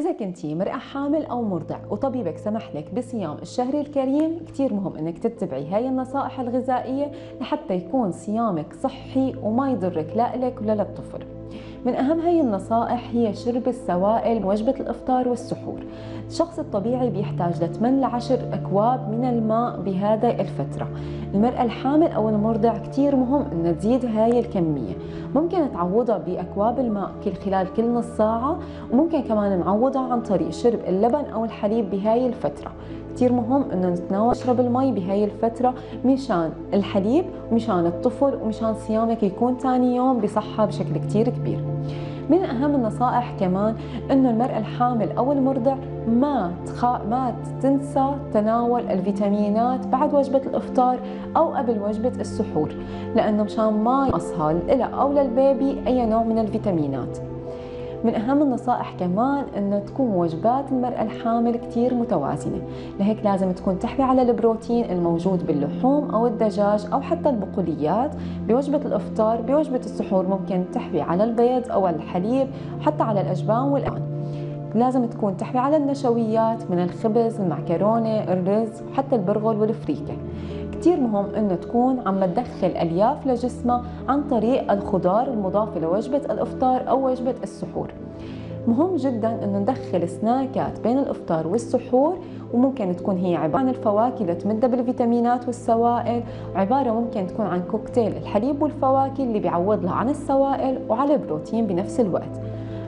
إذا كنتي مرأة حامل أو مرضع وطبيبك سمح لك بصيام الشهر الكريم كتير مهم إنك تتبعي هاي النصائح الغذائية لحتى يكون صيامك صحي وما يضرك لا إلك ولا للطفل. من أهم هاي النصائح هي شرب السوائل وجبة الإفطار والسحور. الشخص الطبيعي بيحتاج ل 8 ل 10 أكواب من الماء بهذا الفترة. المرأة الحامل أو المرضع كتير مهم أن تزيد هاي الكمية. ممكن تعوضها بأكواب الماء كل خلال كل نص ساعة وممكن كمان نعوضها عن طريق شرب اللبن أو الحليب بهاي الفترة. كثير مهم إنه نتناول نشرب المي بهاي الفترة مشان الحليب ومشان الطفل ومشان صيامك يكون ثاني يوم بصحة بشكل كثير كبير. من أهم النصائح كمان إنه المراه الحامل أو المرضع ما تخا... ما تنسى تناول الفيتامينات بعد وجبة الإفطار أو قبل وجبة السحور لأنه مشان ما يصهل لها أو للبيبي أي نوع من الفيتامينات. من أهم النصائح كمان أنه تكون وجبات المرأة الحامل كتير متوازنة. لهيك لازم تكون تحوي على البروتين الموجود باللحوم أو الدجاج أو حتى البقوليات. بوجبة الإفطار بوجبة السحور ممكن تحوي على البيض أو الحليب وحتى على الأجبان والألبان لازم تكون تحوي على النشويات من الخبز المعكرونة الرز وحتى البرغل والفريكة. كتير مهم إنه تكون عم تدخل ألياف لجسمها عن طريق الخضار المضافة لوجبة الإفطار أو وجبة السحور. مهم جدا إنه ندخل سناكات بين الإفطار والسحور وممكن تكون هي عبارة عن الفواكه لتمدها بالفيتامينات والسوائل وعباره ممكن تكون عن كوكتيل الحليب والفواكه اللي بيعوض لها عن السوائل وعلى البروتين بنفس الوقت.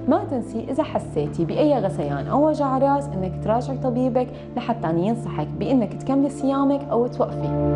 ما تنسي إذا حسيتي بأي غثيان أو وجع رأس إنك تراجعي طبيبك لحتى ينصحك بإنك تكملي صيامك أو توقفي